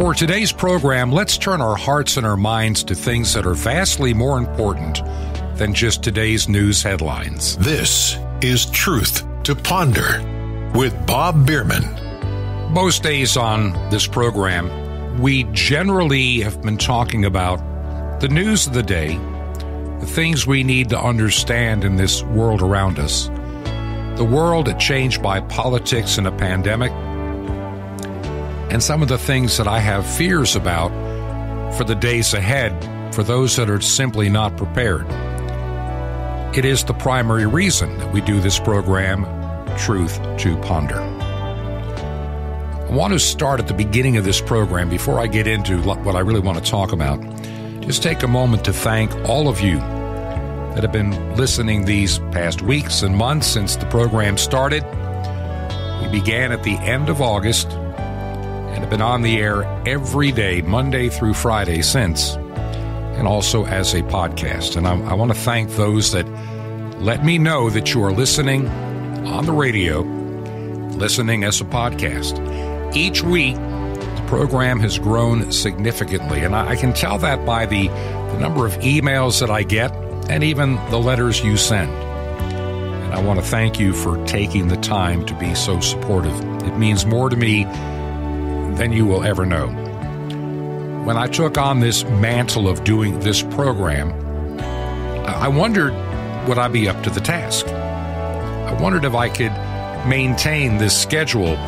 For today's program, let's turn our hearts and our minds to things that are vastly more important than just today's news headlines. This is Truth to Ponder with Bob Biermann. Most days on this program, we generally have been talking about the news of the day, the things we need to understand in this world around us, the world that changed by politics and a pandemic, and some of the things that I have fears about for the days ahead for those that are simply not prepared. It is the primary reason that we do this program, Truth to Ponder. I want to start at the beginning of this program before I get into what I really want to talk about. Just take a moment to thank all of you that have been listening these past weeks and months since the program started. We began at the end of August and have been on the air every day, Monday through Friday since, and also as a podcast. And I, I want to thank those that let me know that you are listening on the radio, listening as a podcast. Each week, the program has grown significantly, and I, I can tell that by the, the number of emails that I get and even the letters you send. And I want to thank you for taking the time to be so supportive. It means more to me than you will ever know. When I took on this mantle of doing this program, I wondered would I be up to the task? I wondered if I could maintain this schedule,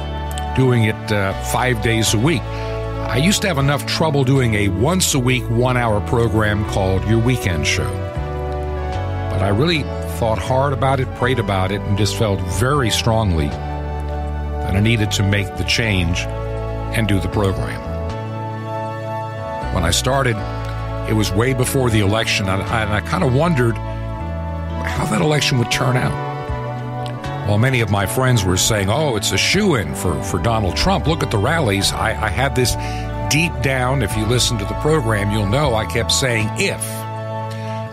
doing it uh, five days a week. I used to have enough trouble doing a once a week, one hour program called Your Weekend Show. But I really thought hard about it, prayed about it, and just felt very strongly that I needed to make the change and do the program. When I started, it was way before the election, and I, I kind of wondered how that election would turn out. While many of my friends were saying, oh, it's a shoe in for, for Donald Trump, look at the rallies, I, I had this deep down. If you listen to the program, you'll know I kept saying if.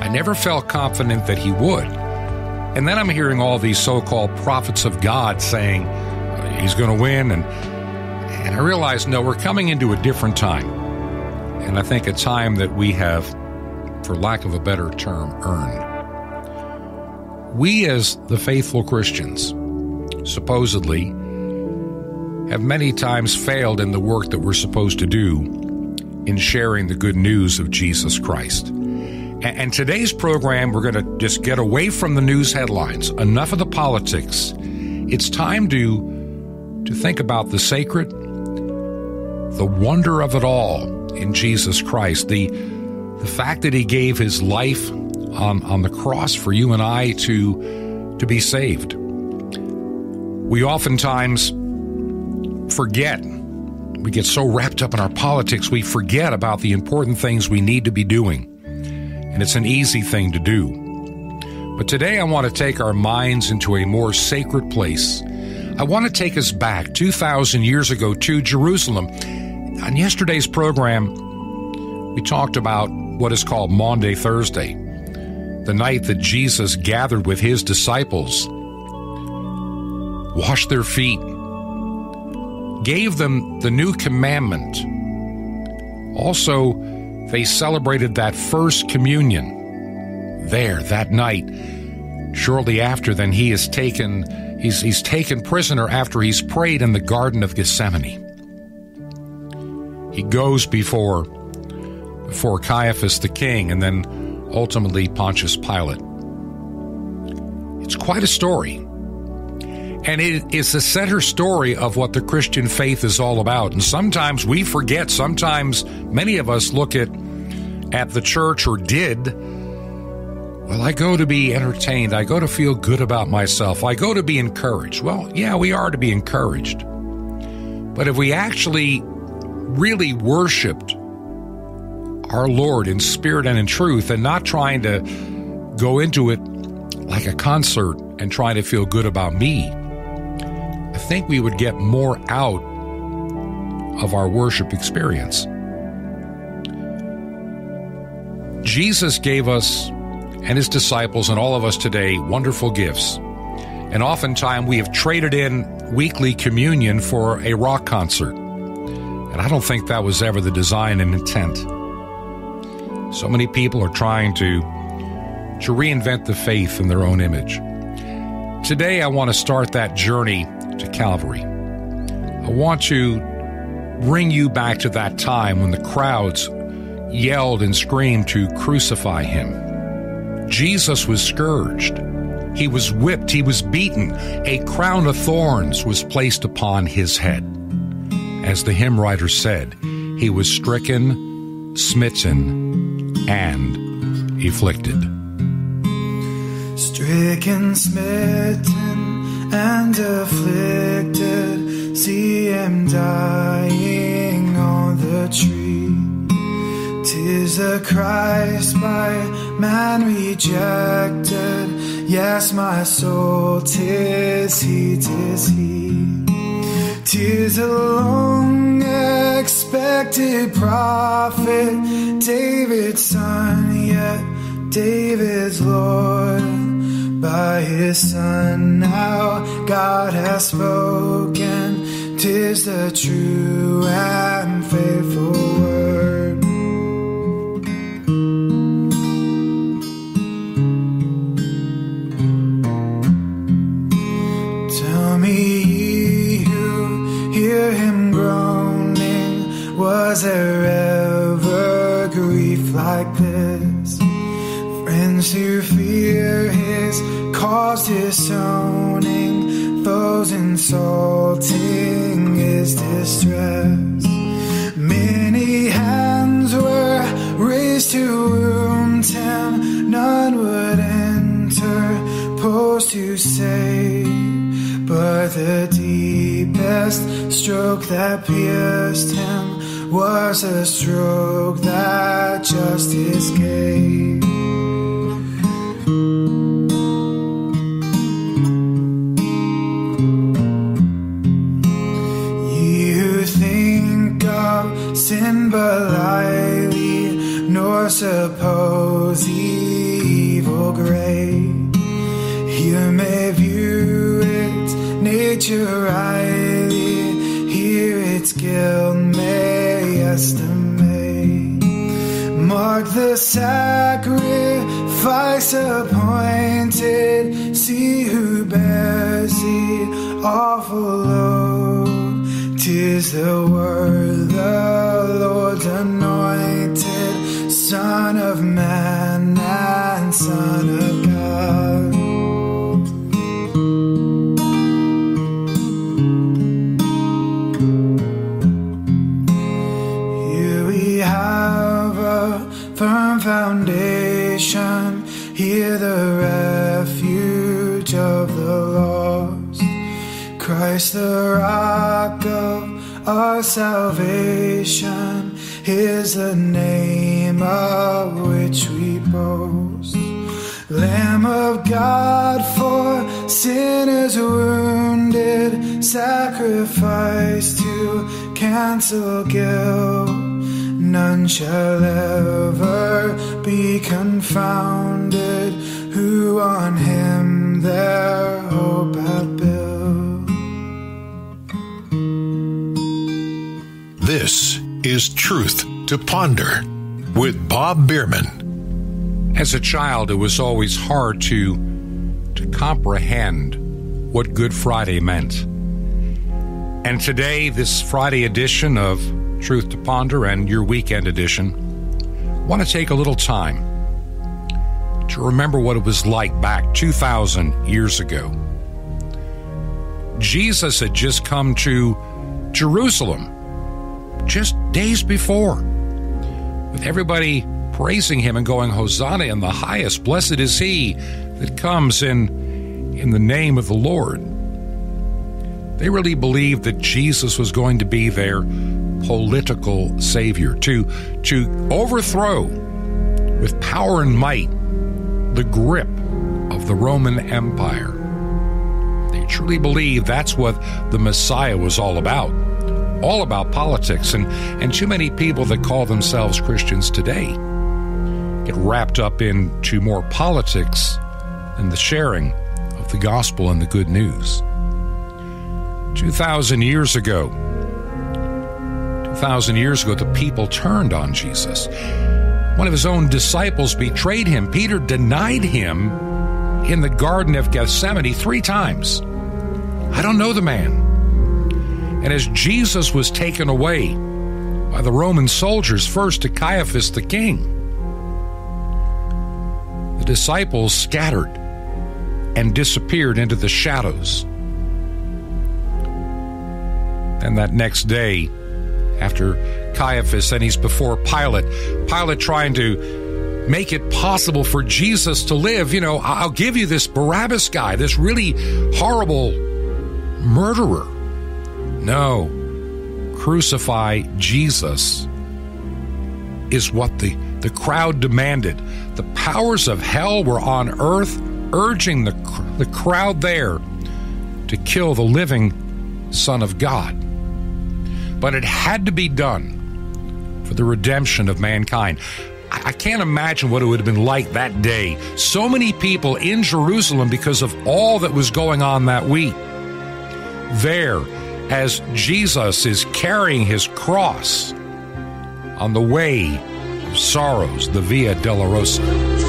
I never felt confident that he would. And then I'm hearing all these so called prophets of God saying uh, he's going to win and and I realized, no, we're coming into a different time. And I think a time that we have, for lack of a better term, earned. We, as the faithful Christians, supposedly, have many times failed in the work that we're supposed to do in sharing the good news of Jesus Christ. And today's program, we're going to just get away from the news headlines, enough of the politics. It's time to to think about the sacred, the wonder of it all in Jesus Christ, the, the fact that he gave his life on, on the cross for you and I to, to be saved. We oftentimes forget. We get so wrapped up in our politics, we forget about the important things we need to be doing. And it's an easy thing to do. But today I want to take our minds into a more sacred place. I want to take us back 2,000 years ago to Jerusalem on yesterday's program, we talked about what is called Maundy Thursday, the night that Jesus gathered with his disciples, washed their feet, gave them the new commandment. Also, they celebrated that first communion there that night. Shortly after, then he is taken, he's, he's taken prisoner after he's prayed in the Garden of Gethsemane. He goes before before Caiaphas the king and then ultimately Pontius Pilate. It's quite a story. And it is the center story of what the Christian faith is all about. And sometimes we forget, sometimes many of us look at at the church or did well, I go to be entertained. I go to feel good about myself. I go to be encouraged. Well, yeah, we are to be encouraged. But if we actually really worshiped our Lord in spirit and in truth and not trying to go into it like a concert and trying to feel good about me, I think we would get more out of our worship experience. Jesus gave us and his disciples and all of us today wonderful gifts. And oftentimes we have traded in weekly communion for a rock concert. And I don't think that was ever the design and intent. So many people are trying to, to reinvent the faith in their own image. Today, I want to start that journey to Calvary. I want to bring you back to that time when the crowds yelled and screamed to crucify him. Jesus was scourged. He was whipped. He was beaten. A crown of thorns was placed upon his head. As the hymn writer said, he was stricken, smitten, and afflicted. Stricken, smitten, and afflicted, see him dying on the tree. Tis the Christ by man rejected. Yes, my soul, tis he, tis he. Tis a long expected prophet, David's son, yet David's Lord. By his son now God has spoken, tis the true and faithful was there ever grief like this? Friends who fear his cause disowning, foes insulting his distress. Many hands were raised to wound him, none would enter, post to save. But the deepest stroke that pierced him was a stroke that gave. Ye who think of sin but lightly, nor suppose evil great. You may view its nature rightly, here its guilt estimate. Mark the sacrifice appointed, see who bears the awful load. Tis the word, the Lord's anointed, Son of man and Son of Christ the rock of our salvation is the name of which we boast. Lamb of God for sinners wounded, sacrifice to cancel guilt. None shall ever be confounded who on him their hope have built. This is Truth to Ponder with Bob Biermann. As a child, it was always hard to to comprehend what Good Friday meant. And today, this Friday edition of Truth to Ponder and your weekend edition, I want to take a little time to remember what it was like back 2,000 years ago. Jesus had just come to Jerusalem just days before, with everybody praising him and going, Hosanna in the highest, blessed is he that comes in, in the name of the Lord. They really believed that Jesus was going to be their political savior, to, to overthrow with power and might the grip of the Roman Empire. They truly believed that's what the Messiah was all about. All about politics, and, and too many people that call themselves Christians today get wrapped up into more politics than the sharing of the gospel and the good news. 2,000 years ago, thousand years ago, the people turned on Jesus. One of his own disciples betrayed him. Peter denied him in the Garden of Gethsemane three times. I don't know the man. And as Jesus was taken away by the Roman soldiers, first to Caiaphas the king, the disciples scattered and disappeared into the shadows. And that next day, after Caiaphas and he's before Pilate, Pilate trying to make it possible for Jesus to live, you know, I'll give you this Barabbas guy, this really horrible murderer. No, crucify Jesus is what the, the crowd demanded. The powers of hell were on earth urging the, the crowd there to kill the living Son of God. But it had to be done for the redemption of mankind. I can't imagine what it would have been like that day. So many people in Jerusalem because of all that was going on that week. There, as Jesus is carrying his cross on the way of sorrows, the Via Dolorosa.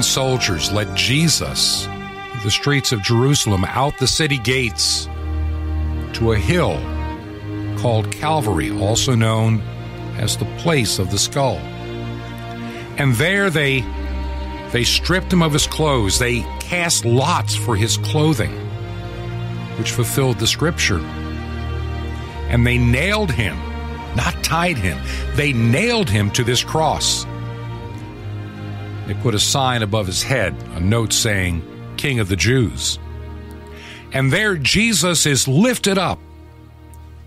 Soldiers led Jesus the streets of Jerusalem out the city gates to a hill called Calvary, also known as the place of the skull. And there they they stripped him of his clothes. They cast lots for his clothing, which fulfilled the scripture. And they nailed him, not tied him. They nailed him to this cross. They put a sign above his head, a note saying, King of the Jews. And there Jesus is lifted up.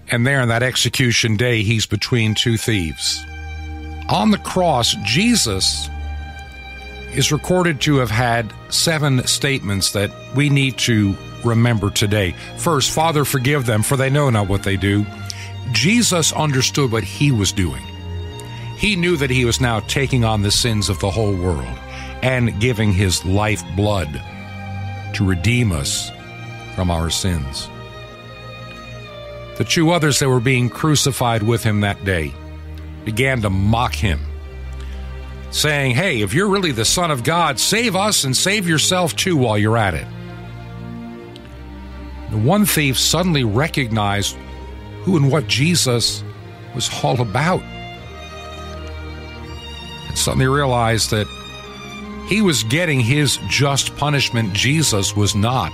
And there on that execution day, he's between two thieves. On the cross, Jesus is recorded to have had seven statements that we need to remember today. First, Father, forgive them, for they know not what they do. Jesus understood what he was doing. He knew that he was now taking on the sins of the whole world and giving his life blood to redeem us from our sins. The two others that were being crucified with him that day began to mock him, saying, Hey, if you're really the Son of God, save us and save yourself too while you're at it. The one thief suddenly recognized who and what Jesus was all about. Suddenly realized that he was getting his just punishment, Jesus was not.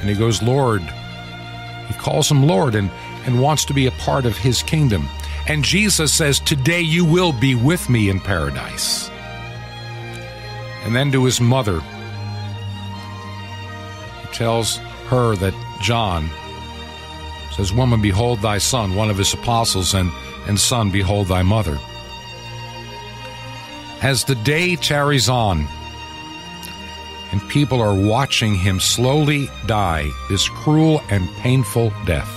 And he goes, Lord, he calls him Lord and, and wants to be a part of his kingdom. And Jesus says, Today you will be with me in paradise. And then to his mother, he tells her that John says, Woman, behold thy son, one of his apostles, and, and son, behold thy mother. As the day tarries on, and people are watching him slowly die this cruel and painful death.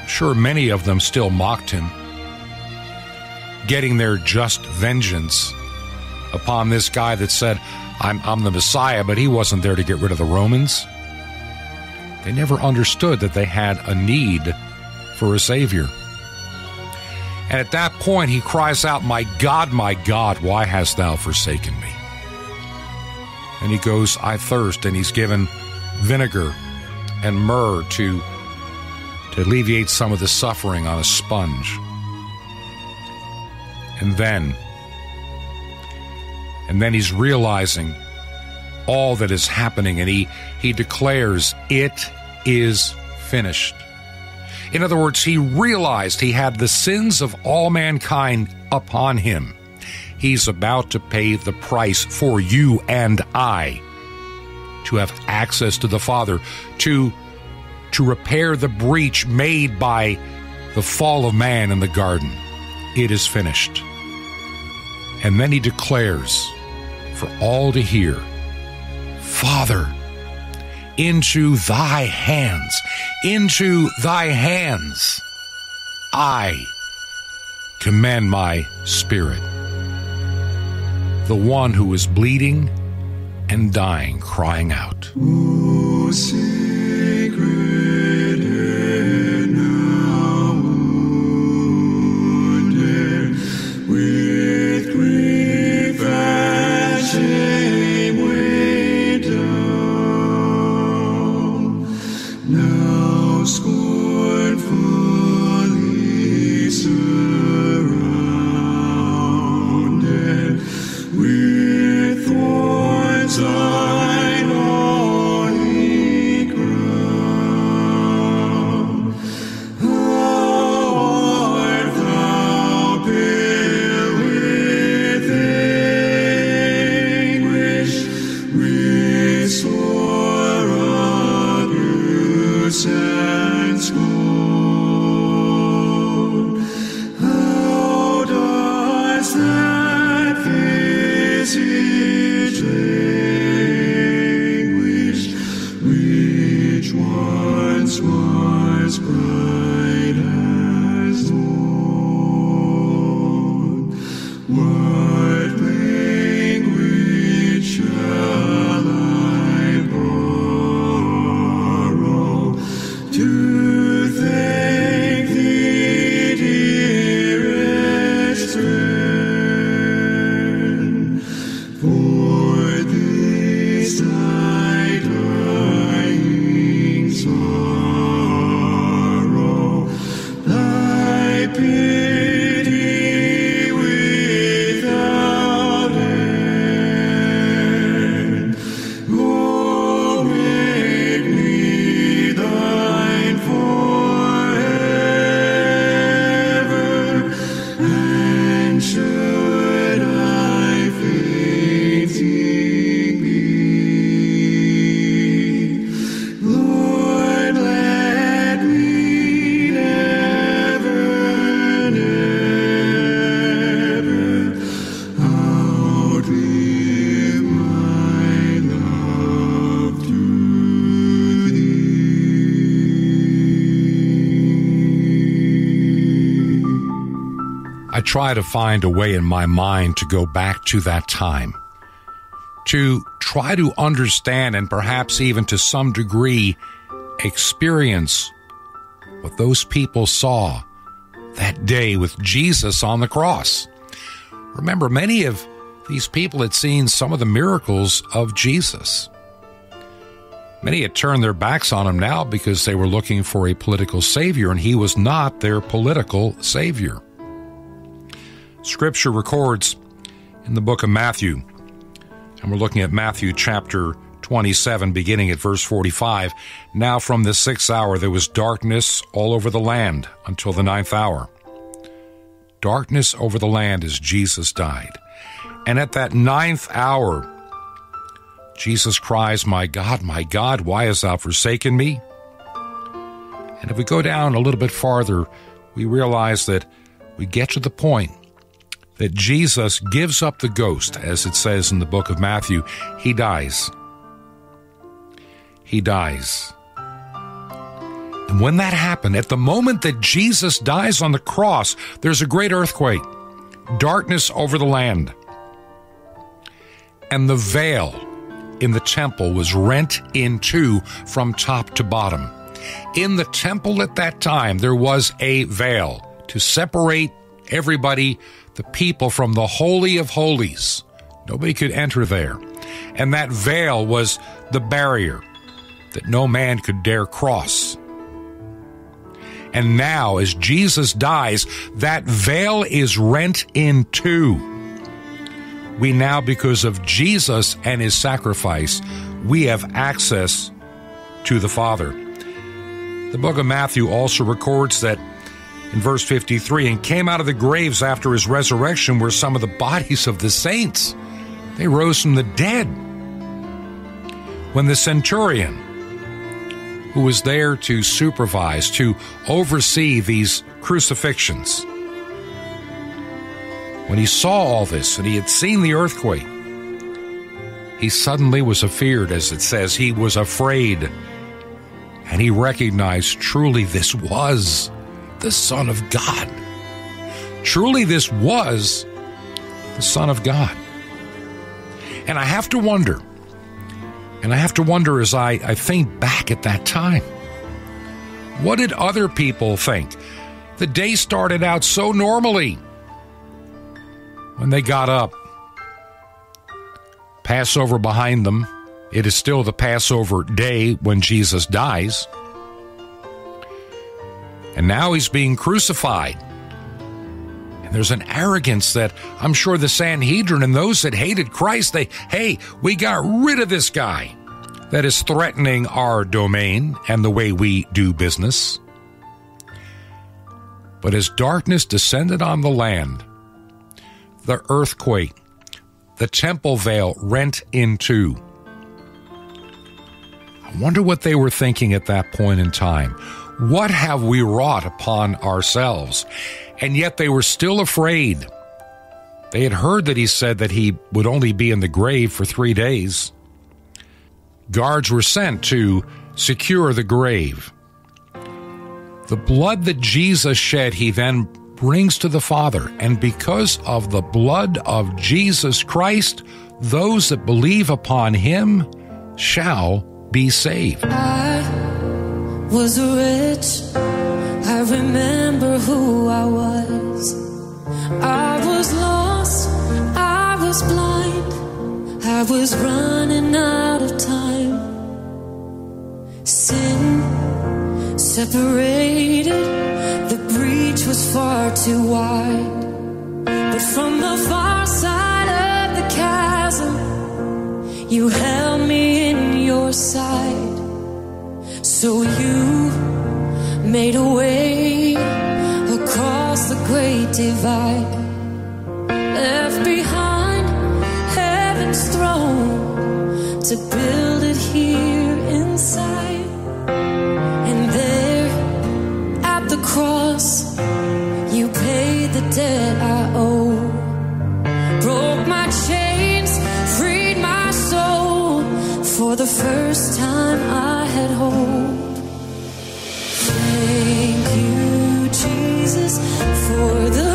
I'm sure many of them still mocked him, getting their just vengeance upon this guy that said, I'm, I'm the Messiah, but he wasn't there to get rid of the Romans. They never understood that they had a need for a Savior. And at that point, he cries out, My God, my God, why hast thou forsaken me? And he goes, I thirst. And he's given vinegar and myrrh to, to alleviate some of the suffering on a sponge. And then, and then he's realizing all that is happening, and he, he declares, It is finished. In other words, he realized he had the sins of all mankind upon him. He's about to pay the price for you and I to have access to the Father, to, to repair the breach made by the fall of man in the garden. It is finished. And then he declares for all to hear Father, into thy hands, into thy hands, I command my spirit. The one who is bleeding and dying, crying out. Ooh, try to find a way in my mind to go back to that time, to try to understand and perhaps even to some degree experience what those people saw that day with Jesus on the cross. Remember, many of these people had seen some of the miracles of Jesus. Many had turned their backs on him now because they were looking for a political savior, and he was not their political savior. Scripture records in the book of Matthew, and we're looking at Matthew chapter 27, beginning at verse 45. Now from the sixth hour there was darkness all over the land until the ninth hour. Darkness over the land as Jesus died. And at that ninth hour, Jesus cries, My God, my God, why hast thou forsaken me? And if we go down a little bit farther, we realize that we get to the point that Jesus gives up the ghost, as it says in the book of Matthew. He dies. He dies. And when that happened, at the moment that Jesus dies on the cross, there's a great earthquake, darkness over the land. And the veil in the temple was rent in two from top to bottom. In the temple at that time, there was a veil to separate everybody, the people, from the Holy of Holies. Nobody could enter there. And that veil was the barrier that no man could dare cross. And now, as Jesus dies, that veil is rent in two. We now, because of Jesus and his sacrifice, we have access to the Father. The book of Matthew also records that in verse 53 and came out of the graves after his resurrection were some of the bodies of the saints. They rose from the dead. When the centurion, who was there to supervise, to oversee these crucifixions. When he saw all this and he had seen the earthquake, he suddenly was afeared, as it says. He was afraid. And he recognized truly this was the Son of God. Truly, this was the Son of God. And I have to wonder and I have to wonder as I, I think back at that time, what did other people think? The day started out so normally. When they got up, Passover behind them, it is still the Passover day when Jesus dies. And now he's being crucified. And there's an arrogance that I'm sure the Sanhedrin and those that hated Christ, they, hey, we got rid of this guy that is threatening our domain and the way we do business. But as darkness descended on the land, the earthquake, the temple veil rent in two. I wonder what they were thinking at that point in time. What have we wrought upon ourselves? And yet they were still afraid. They had heard that he said that he would only be in the grave for three days. Guards were sent to secure the grave. The blood that Jesus shed, he then brings to the Father. And because of the blood of Jesus Christ, those that believe upon him shall be saved. I was rich. I remember who I was. I was lost. I was blind. I was running out of time. Sin separated. The breach was far too wide. But from the far side of the chasm, you held me in your side. So you made a way across the great divide. Left behind heaven's throne to build it here inside. And there at the cross, you paid the debt I owe. Broke my chains, freed my soul. For the first time, I had hope. Thank you, Jesus, for the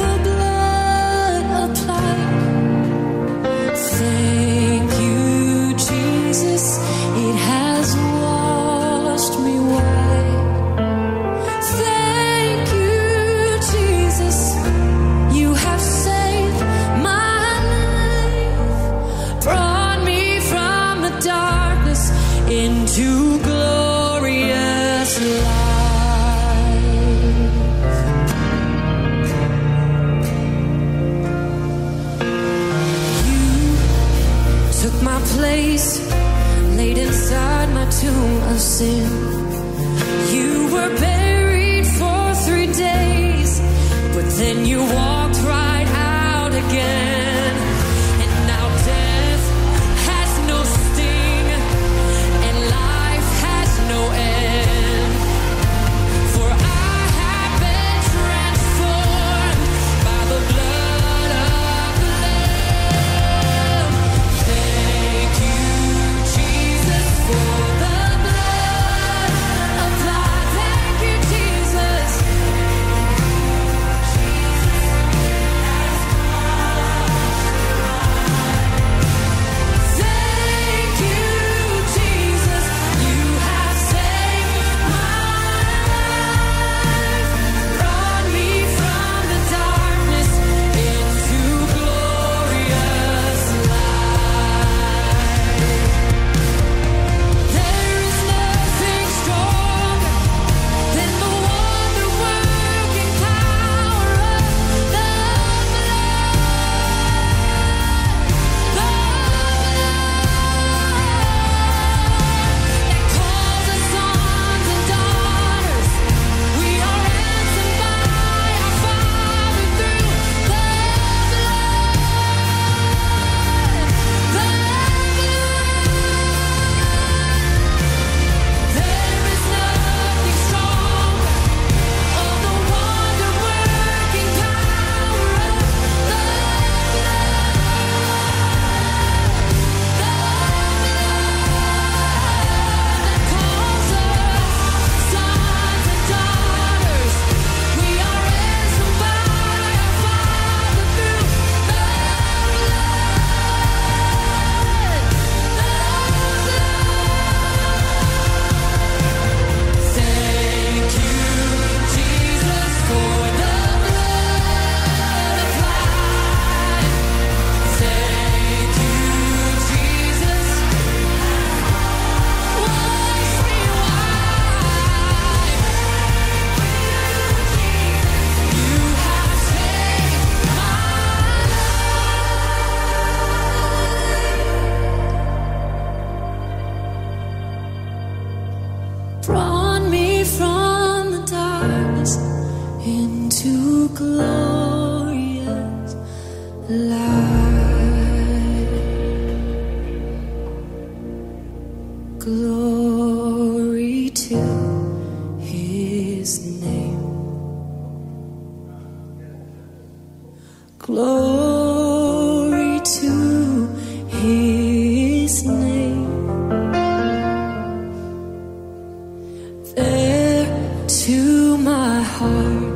my heart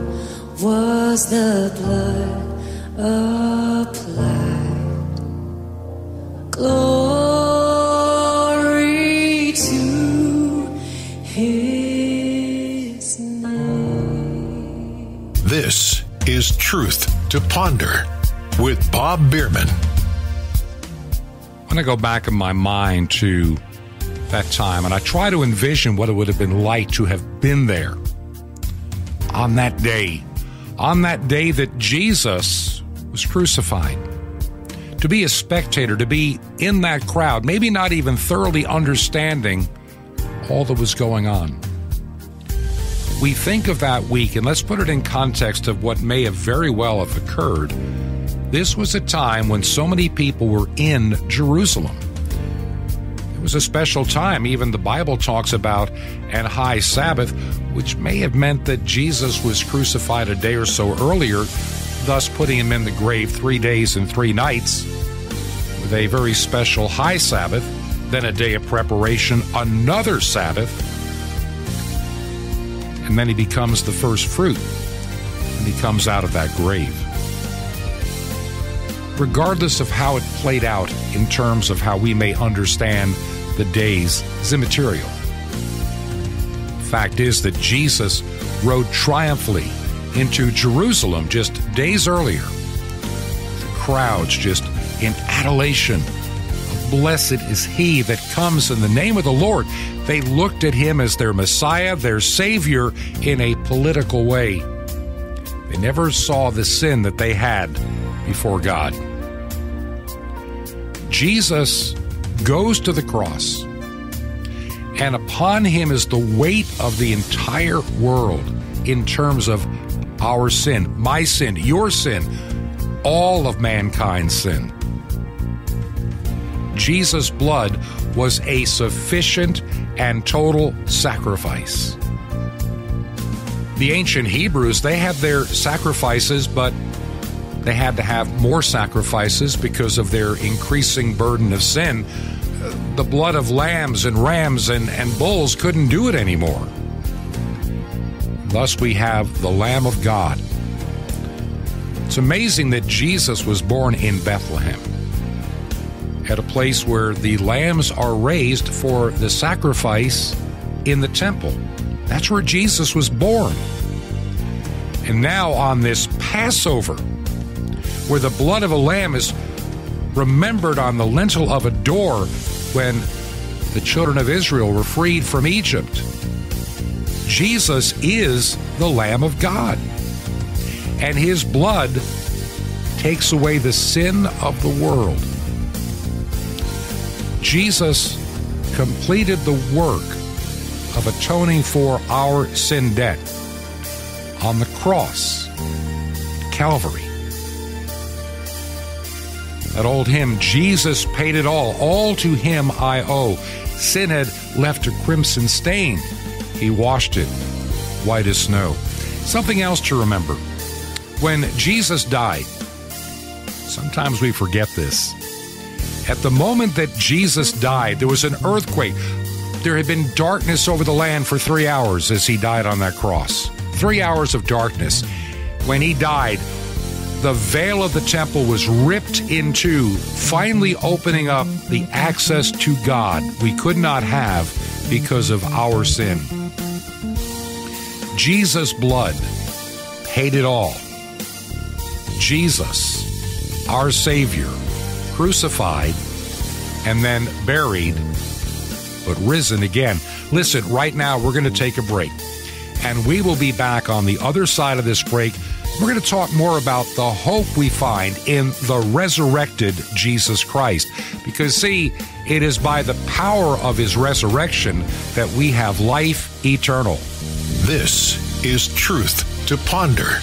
was the blood applied. Glory to his name. This is Truth to Ponder with Bob Biermann. When I'm going to go back in my mind to that time and I try to envision what it would have been like to have been there on that day, on that day that Jesus was crucified. To be a spectator, to be in that crowd, maybe not even thoroughly understanding all that was going on. We think of that week, and let's put it in context of what may have very well have occurred. This was a time when so many people were in Jerusalem. It was a special time. Even the Bible talks about an high Sabbath, which may have meant that Jesus was crucified a day or so earlier, thus putting him in the grave three days and three nights with a very special high Sabbath, then a day of preparation, another Sabbath, and then he becomes the first fruit and he comes out of that grave regardless of how it played out in terms of how we may understand the days, is immaterial. Fact is that Jesus rode triumphantly into Jerusalem just days earlier. The crowds just in adulation. Blessed is he that comes in the name of the Lord. They looked at him as their Messiah, their Savior, in a political way. They never saw the sin that they had before God. Jesus goes to the cross, and upon him is the weight of the entire world in terms of our sin, my sin, your sin, all of mankind's sin. Jesus' blood was a sufficient and total sacrifice. The ancient Hebrews, they had their sacrifices, but they had to have more sacrifices because of their increasing burden of sin. The blood of lambs and rams and, and bulls couldn't do it anymore. Thus, we have the Lamb of God. It's amazing that Jesus was born in Bethlehem, at a place where the lambs are raised for the sacrifice in the temple. That's where Jesus was born. And now, on this Passover, where the blood of a lamb is remembered on the lintel of a door when the children of Israel were freed from Egypt, Jesus is the Lamb of God. And his blood takes away the sin of the world. Jesus completed the work of atoning for our sin debt on the cross, Calvary. That old hymn, Jesus paid it all, all to him I owe. Sin had left a crimson stain. He washed it white as snow. Something else to remember. When Jesus died, sometimes we forget this. At the moment that Jesus died, there was an earthquake. There had been darkness over the land for three hours as he died on that cross. Three hours of darkness. When he died, the veil of the temple was ripped in two, finally opening up the access to God we could not have because of our sin. Jesus' blood paid it all. Jesus, our Savior, crucified and then buried, but risen again. Listen, right now we're going to take a break, and we will be back on the other side of this break. We're going to talk more about the hope we find in the resurrected Jesus Christ. Because, see, it is by the power of his resurrection that we have life eternal. This is Truth to Ponder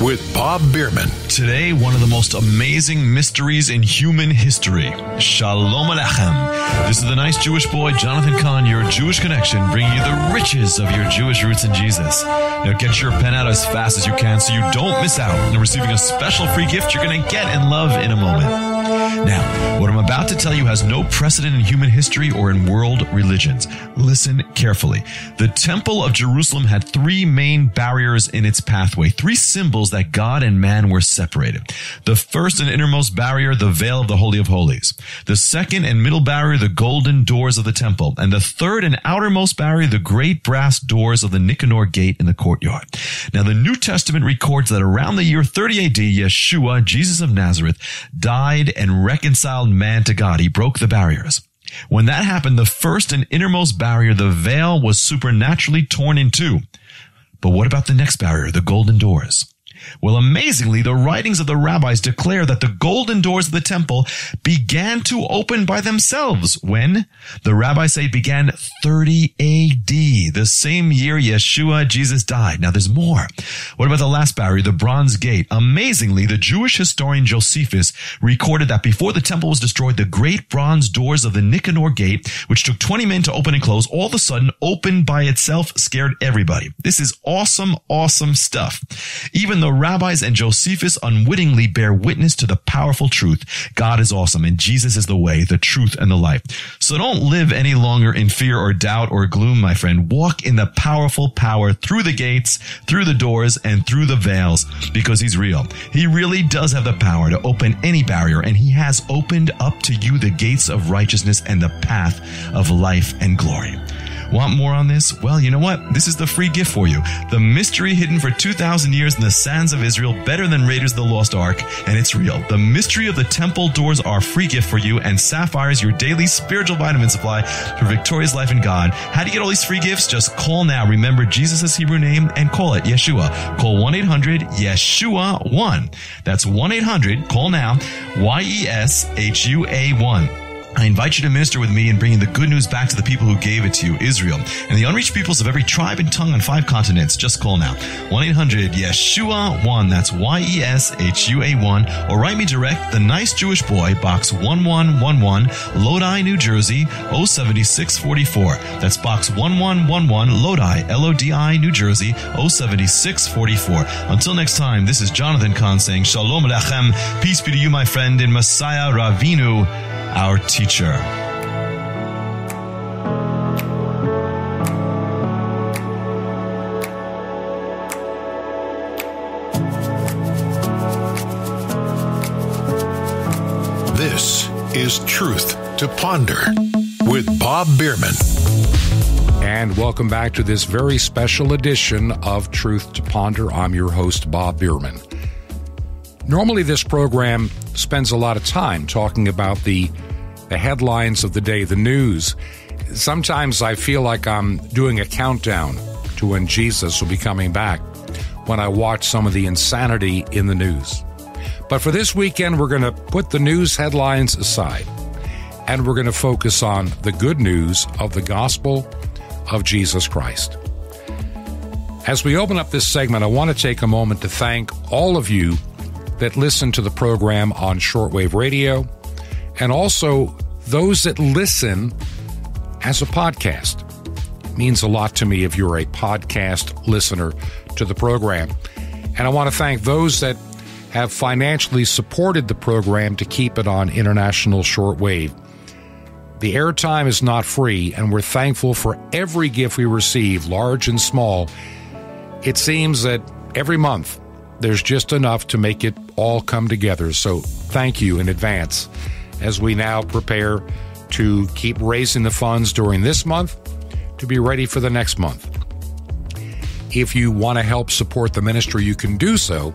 with Bob Biermann. Today, one of the most amazing mysteries in human history. Shalom Aleichem. This is the nice Jewish boy, Jonathan Cahn, your Jewish connection, bringing you the riches of your Jewish roots in Jesus. Now, get your pen out as fast as you can so you don't miss out on receiving a special free gift you're going to get and love in a moment. Now, what I'm about to tell you has no precedent in human history or in world religions. Listen carefully. The Temple of Jerusalem had three main barriers in its pathway, three symbols that God and man were separated. The first and innermost barrier, the veil of the Holy of Holies. The second and middle barrier, the golden doors of the temple. And the third and outermost barrier, the great brass doors of the Nicanor gate in the courtyard. Now, the New Testament records that around the year 30 AD, Yeshua, Jesus of Nazareth, died and reconciled man to God. He broke the barriers. When that happened, the first and innermost barrier, the veil, was supernaturally torn in two. But what about the next barrier, the golden doors? Well, amazingly, the writings of the rabbis declare that the golden doors of the temple began to open by themselves when the rabbis say began 30 AD, the same year Yeshua, Jesus died. Now there's more. What about the last barrier, the bronze gate? Amazingly, the Jewish historian Josephus recorded that before the temple was destroyed, the great bronze doors of the Nicanor gate, which took 20 men to open and close, all of a sudden opened by itself, scared everybody. This is awesome, awesome stuff. Even the rabbis and Josephus unwittingly bear witness to the powerful truth. God is awesome and Jesus is the way, the truth, and the life. So don't live any longer in fear or doubt or gloom, my friend. Walk in the powerful power through the gates, through the doors, and through the veils because he's real. He really does have the power to open any barrier and he has opened up to you the gates of righteousness and the path of life and glory. Want more on this? Well, you know what? This is the free gift for you. The mystery hidden for 2,000 years in the sands of Israel, better than Raiders of the Lost Ark, and it's real. The mystery of the temple doors are a free gift for you, and Sapphire is your daily spiritual vitamin supply for victorious life in God. How do you get all these free gifts? Just call now. Remember Jesus' Hebrew name and call it Yeshua. Call 1-800-YESHUA-1. That's 1-800, call now, Y-E-S-H-U-A-1. I invite you to minister with me in bringing the good news back to the people who gave it to you, Israel, and the unreached peoples of every tribe and tongue on five continents. Just call now. 1-800-YESHUA-1. That's Y-E-S-H-U-A-1. Or write me direct, The Nice Jewish Boy, Box 1111, Lodi, New Jersey, 07644. That's Box 1111, Lodi, L-O-D-I, New Jersey, 07644. Until next time, this is Jonathan Cahn saying Shalom Lechem. Peace be to you, my friend, in Messiah Ravinu, our teacher. This is Truth to Ponder with Bob Biermann. And welcome back to this very special edition of Truth to Ponder. I'm your host, Bob Biermann. Normally, this program spends a lot of time talking about the, the headlines of the day, the news. Sometimes I feel like I'm doing a countdown to when Jesus will be coming back when I watch some of the insanity in the news. But for this weekend, we're going to put the news headlines aside and we're going to focus on the good news of the gospel of Jesus Christ. As we open up this segment, I want to take a moment to thank all of you that listen to the program on shortwave radio and also those that listen as a podcast. It means a lot to me if you're a podcast listener to the program. And I want to thank those that have financially supported the program to keep it on international shortwave. The airtime is not free, and we're thankful for every gift we receive, large and small. It seems that every month there's just enough to make it all come together. So thank you in advance as we now prepare to keep raising the funds during this month to be ready for the next month. If you want to help support the ministry, you can do so.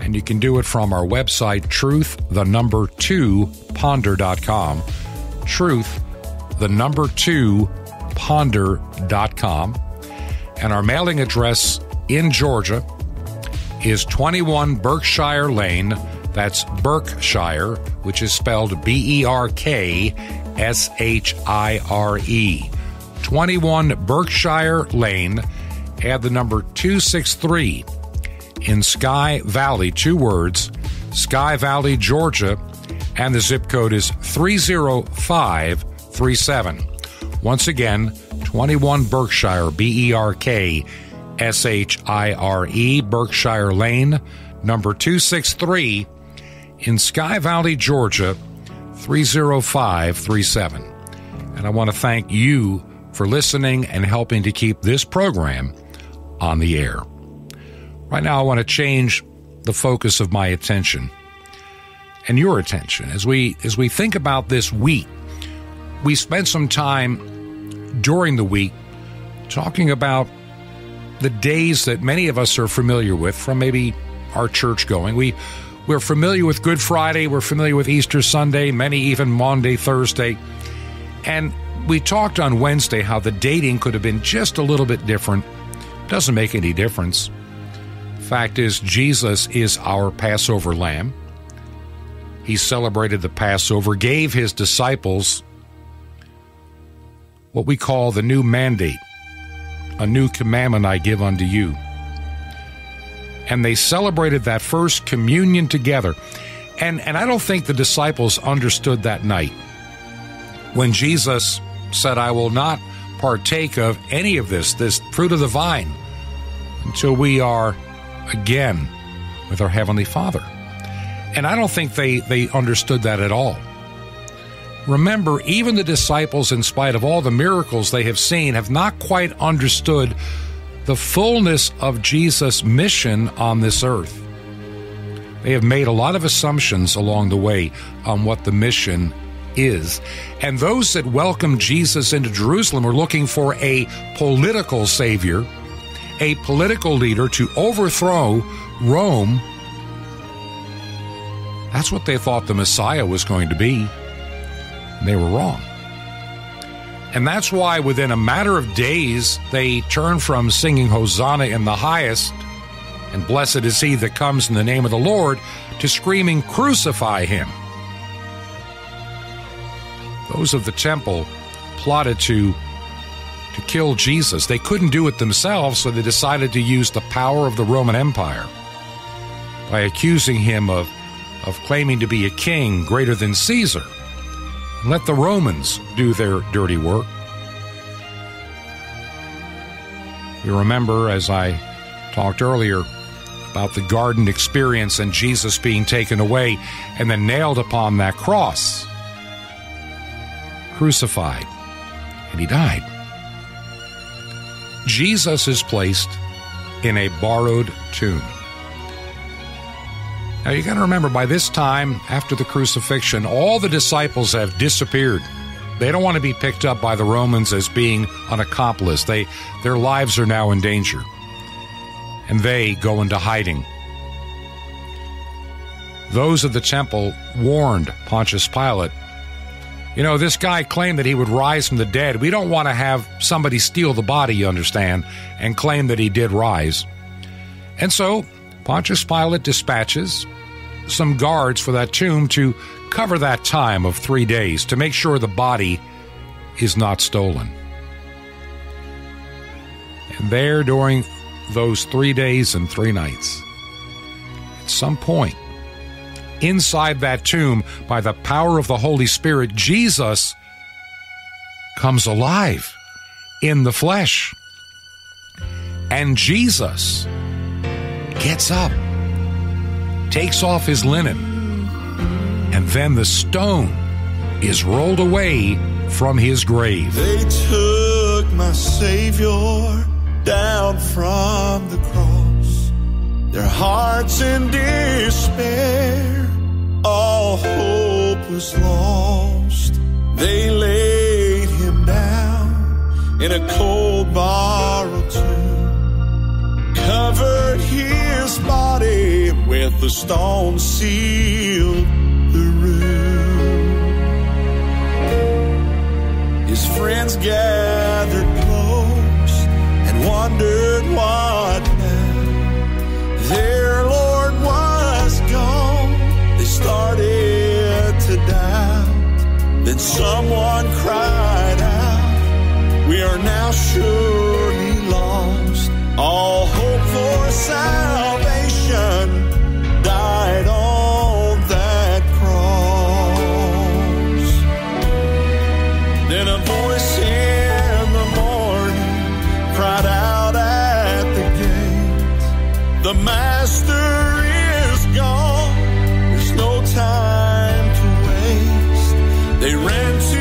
And you can do it from our website, truth, the number two, ponder.com. Truth, the number two, ponder.com. And our mailing address in Georgia is 21 Berkshire Lane. That's Berkshire, which is spelled B E R K S H I R E. 21 Berkshire Lane. Add the number 263 in Sky Valley, two words, Sky Valley, Georgia, and the zip code is 30537. Once again, 21 Berkshire, B E R K S H I R E, Berkshire Lane, number 263 in Sky Valley, Georgia, 30537. And I want to thank you for listening and helping to keep this program on the air. Right now, I want to change the focus of my attention and your attention as we as we think about this week. We spent some time during the week talking about the days that many of us are familiar with from maybe our church going. We we're familiar with Good Friday, we're familiar with Easter Sunday, many even Monday, Thursday. And we talked on Wednesday how the dating could have been just a little bit different. Doesn't make any difference. Fact is, Jesus is our Passover lamb. He celebrated the Passover, gave his disciples what we call the new mandate a new commandment I give unto you. And they celebrated that first communion together. And, and I don't think the disciples understood that night when Jesus said, I will not partake of any of this, this fruit of the vine, until we are again with our Heavenly Father. And I don't think they, they understood that at all. Remember, even the disciples, in spite of all the miracles they have seen, have not quite understood the fullness of Jesus' mission on this earth. They have made a lot of assumptions along the way on what the mission is. And those that welcomed Jesus into Jerusalem were looking for a political savior, a political leader to overthrow Rome. That's what they thought the Messiah was going to be. They were wrong. And that's why within a matter of days, they turned from singing Hosanna in the highest and blessed is he that comes in the name of the Lord to screaming, Crucify him. those of the temple plotted to to kill Jesus. They couldn't do it themselves, so they decided to use the power of the Roman Empire by accusing him of of claiming to be a king greater than Caesar. Let the Romans do their dirty work. You remember, as I talked earlier, about the garden experience and Jesus being taken away and then nailed upon that cross, crucified, and he died. Jesus is placed in a borrowed tomb. Now you got to remember, by this time, after the crucifixion, all the disciples have disappeared. They don't want to be picked up by the Romans as being an accomplice. They, their lives are now in danger. And they go into hiding. Those of the temple warned Pontius Pilate you know, this guy claimed that he would rise from the dead. We don't want to have somebody steal the body, you understand, and claim that he did rise. And so Pontius Pilate dispatches some guards for that tomb to cover that time of three days to make sure the body is not stolen. And there, during those three days and three nights, at some point, inside that tomb, by the power of the Holy Spirit, Jesus comes alive in the flesh. And Jesus gets up, takes off his linen, and then the stone is rolled away from his grave. They took my Savior down from the cross. Their hearts in despair, all hope was lost. They laid him down in a cold borrowed tomb, covered his body with the stone, sealed the room. His friends gathered close and wondered what now. Their Lord was gone. They started to doubt. Then someone cried out, We are now surely lost. All hope for salvation They ran to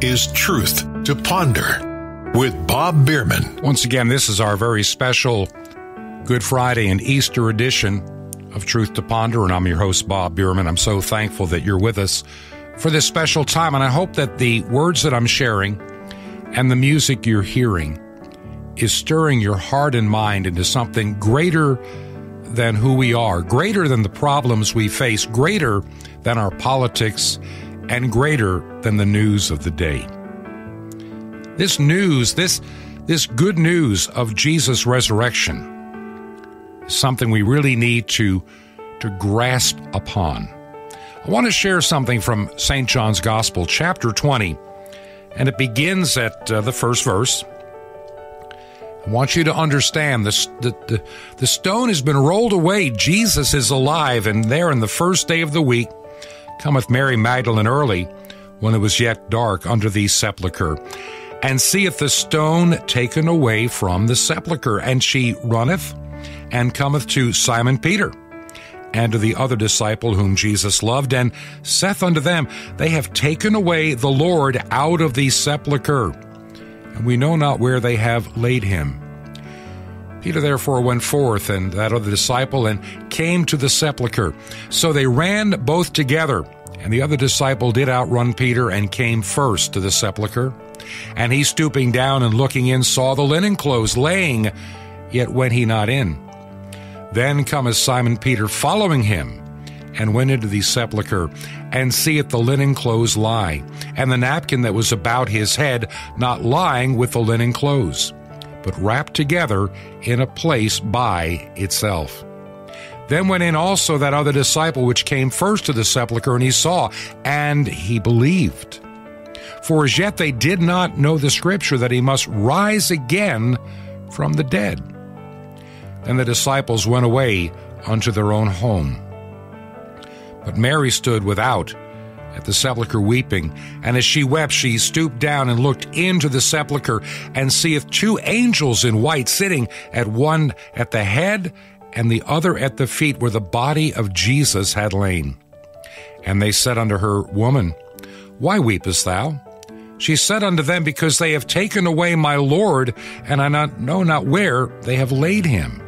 is Truth to Ponder with Bob Biermann. Once again, this is our very special Good Friday and Easter edition of Truth to Ponder, and I'm your host, Bob Biermann. I'm so thankful that you're with us for this special time, and I hope that the words that I'm sharing and the music you're hearing is stirring your heart and mind into something greater than who we are, greater than the problems we face, greater than our politics, and greater than the news of the day. This news, this, this good news of Jesus' resurrection, is something we really need to, to grasp upon. I want to share something from St. John's Gospel, chapter 20, and it begins at uh, the first verse. I want you to understand this, the, the, the stone has been rolled away. Jesus is alive, and there in the first day of the week cometh Mary Magdalene early, when it was yet dark, under the sepulchre, and seeth the stone taken away from the sepulchre. And she runneth and cometh to Simon Peter and to the other disciple whom Jesus loved, and saith unto them, They have taken away the Lord out of the sepulchre and we know not where they have laid him. Peter therefore went forth, and that other disciple, and came to the sepulchre. So they ran both together, and the other disciple did outrun Peter, and came first to the sepulchre. And he stooping down and looking in, saw the linen clothes laying, yet went he not in. Then cometh Simon Peter following him, and went into the sepulchre, and seeth the linen clothes lie, and the napkin that was about his head not lying with the linen clothes, but wrapped together in a place by itself. Then went in also that other disciple which came first to the sepulchre, and he saw, and he believed. For as yet they did not know the scripture that he must rise again from the dead. Then the disciples went away unto their own home. But Mary stood without at the sepulchre weeping. And as she wept, she stooped down and looked into the sepulchre, and seeth two angels in white sitting, at one at the head, and the other at the feet, where the body of Jesus had lain. And they said unto her, Woman, why weepest thou? She said unto them, Because they have taken away my Lord, and I not, know not where they have laid him.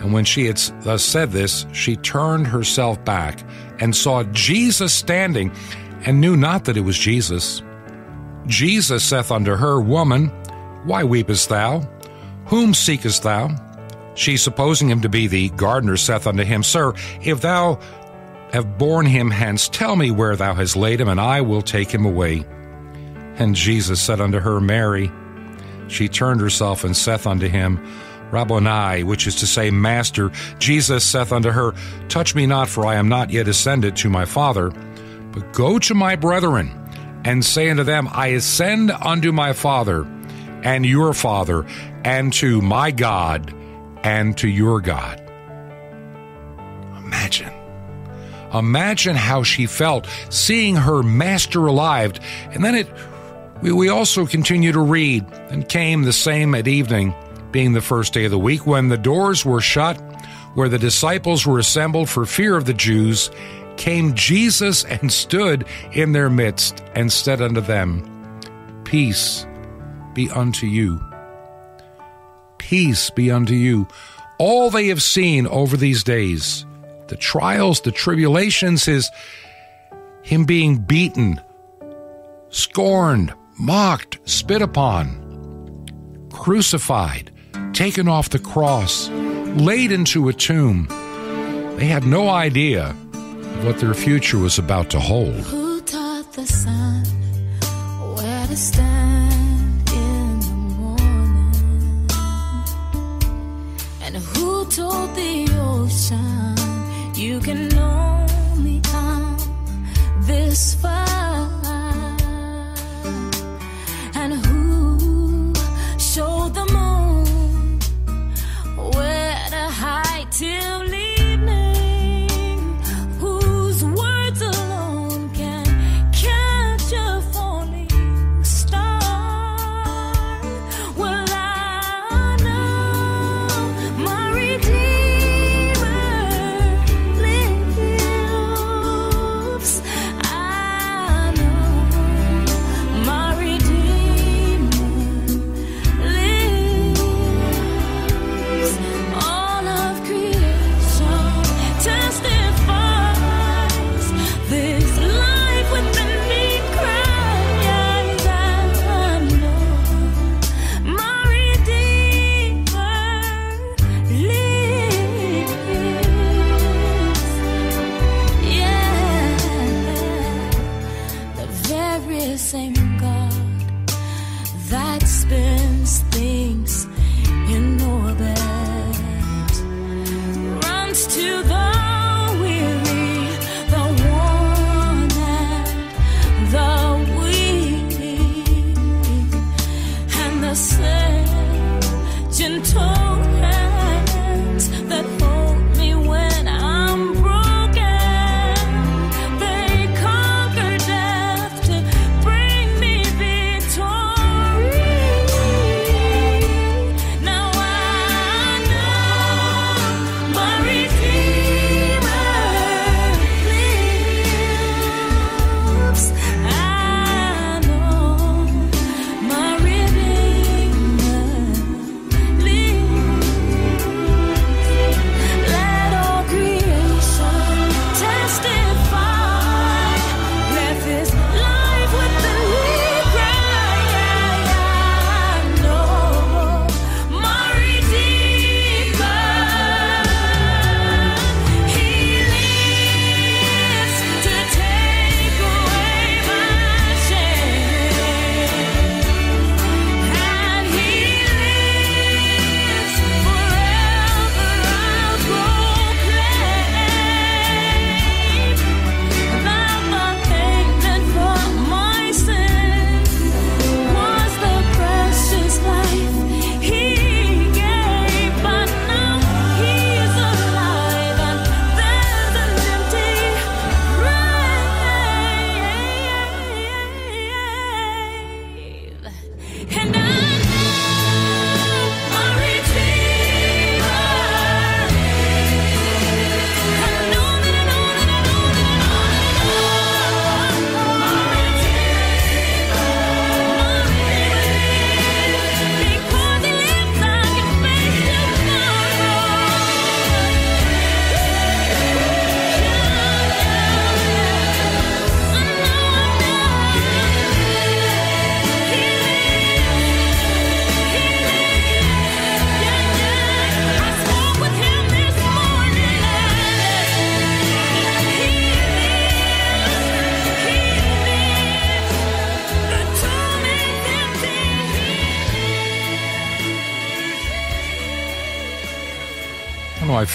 And when she had thus said this, she turned herself back and saw Jesus standing, and knew not that it was Jesus. Jesus saith unto her, Woman, why weepest thou? Whom seekest thou? She, supposing him to be the gardener, saith unto him, Sir, if thou have borne him hence, tell me where thou hast laid him, and I will take him away. And Jesus said unto her, Mary. She turned herself and saith unto him, Rabboni, which is to say, Master, Jesus saith unto her, Touch me not, for I am not yet ascended to my Father, but go to my brethren, and say unto them, I ascend unto my Father, and your Father, and to my God, and to your God. Imagine. Imagine how she felt seeing her master alive. And then it we, we also continue to read, and came the same at evening being the first day of the week, when the doors were shut, where the disciples were assembled for fear of the Jews, came Jesus and stood in their midst and said unto them, Peace be unto you. Peace be unto you. All they have seen over these days, the trials, the tribulations, his him being beaten, scorned, mocked, spit upon, crucified, taken off the cross, laid into a tomb. They had no idea what their future was about to hold. Who taught the sun where to stand in the morning? And who told the ocean you can only come this far?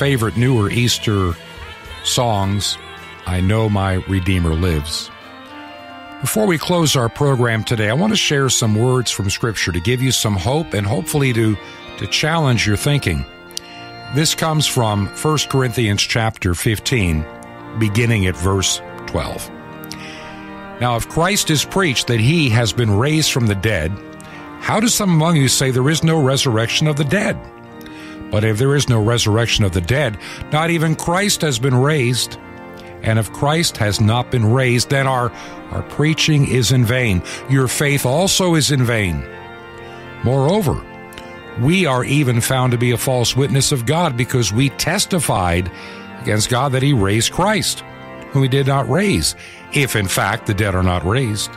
Favorite newer Easter songs, I Know My Redeemer Lives. Before we close our program today, I want to share some words from Scripture to give you some hope and hopefully to, to challenge your thinking. This comes from 1 Corinthians chapter 15, beginning at verse 12. Now, if Christ is preached that he has been raised from the dead, how do some among you say there is no resurrection of the dead? But if there is no resurrection of the dead, not even Christ has been raised. And if Christ has not been raised, then our, our preaching is in vain. Your faith also is in vain. Moreover, we are even found to be a false witness of God because we testified against God that He raised Christ, whom He did not raise, if in fact the dead are not raised.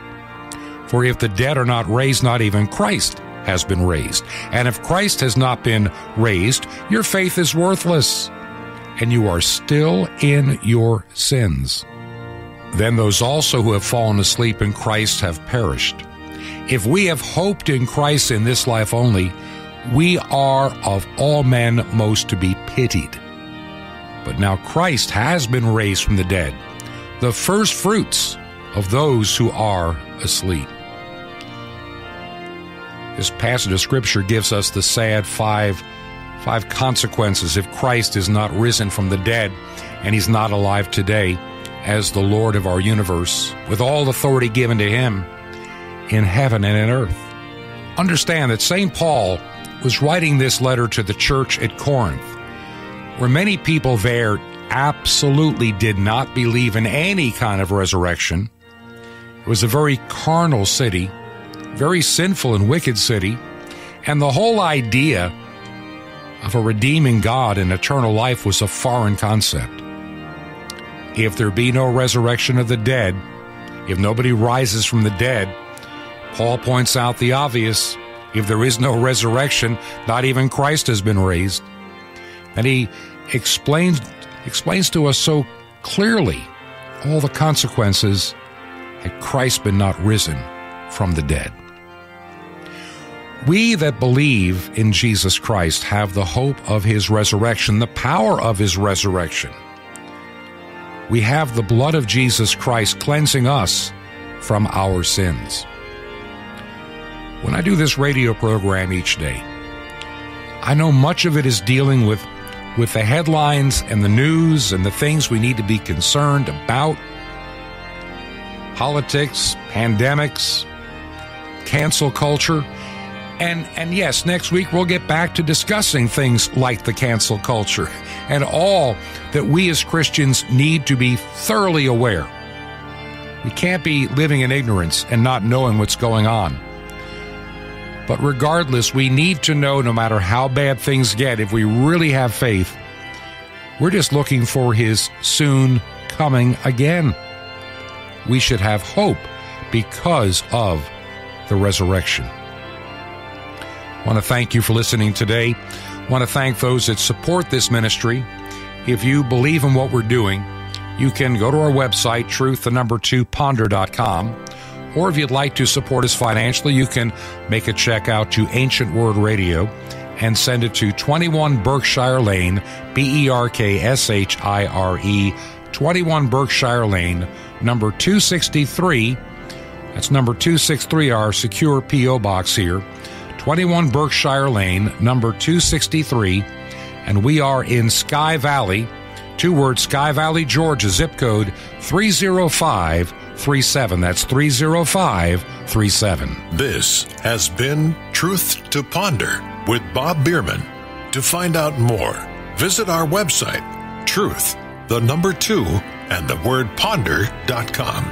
For if the dead are not raised, not even Christ has been raised. And if Christ has not been raised, your faith is worthless and you are still in your sins. Then those also who have fallen asleep in Christ have perished. If we have hoped in Christ in this life only, we are of all men most to be pitied. But now Christ has been raised from the dead, the first fruits of those who are asleep. This passage of scripture gives us the sad five five consequences if Christ is not risen from the dead and he's not alive today as the Lord of our universe with all authority given to him in heaven and in earth. Understand that St. Paul was writing this letter to the church at Corinth, where many people there absolutely did not believe in any kind of resurrection. It was a very carnal city, very sinful and wicked city, and the whole idea of a redeeming God and eternal life was a foreign concept. If there be no resurrection of the dead, if nobody rises from the dead, Paul points out the obvious. If there is no resurrection, not even Christ has been raised. And he explains, explains to us so clearly all the consequences had Christ been not risen from the dead. We that believe in Jesus Christ have the hope of his resurrection, the power of his resurrection. We have the blood of Jesus Christ cleansing us from our sins. When I do this radio program each day, I know much of it is dealing with, with the headlines and the news and the things we need to be concerned about politics, pandemics, cancel culture. And, and yes, next week we'll get back to discussing things like the cancel culture and all that we as Christians need to be thoroughly aware. We can't be living in ignorance and not knowing what's going on. But regardless, we need to know no matter how bad things get, if we really have faith, we're just looking for His soon coming again. We should have hope because of the resurrection. Want to thank you for listening today. Want to thank those that support this ministry. If you believe in what we're doing, you can go to our website, truth, the number two, ponder.com. Or if you'd like to support us financially, you can make a check out to Ancient Word Radio and send it to 21 Berkshire Lane, B E R K S H I R E, 21 Berkshire Lane, number 263. That's number 263, our secure P.O. box here. 21 Berkshire Lane, number 263, and we are in Sky Valley, two words Sky Valley, Georgia, zip code 30537. That's 30537. This has been Truth to Ponder with Bob Biermann. To find out more, visit our website, truth, the number two, and the word ponder.com.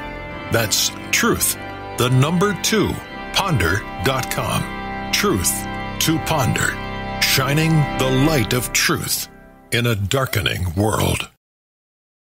That's truth, the number two, ponder.com. Truth to Ponder, shining the light of truth in a darkening world.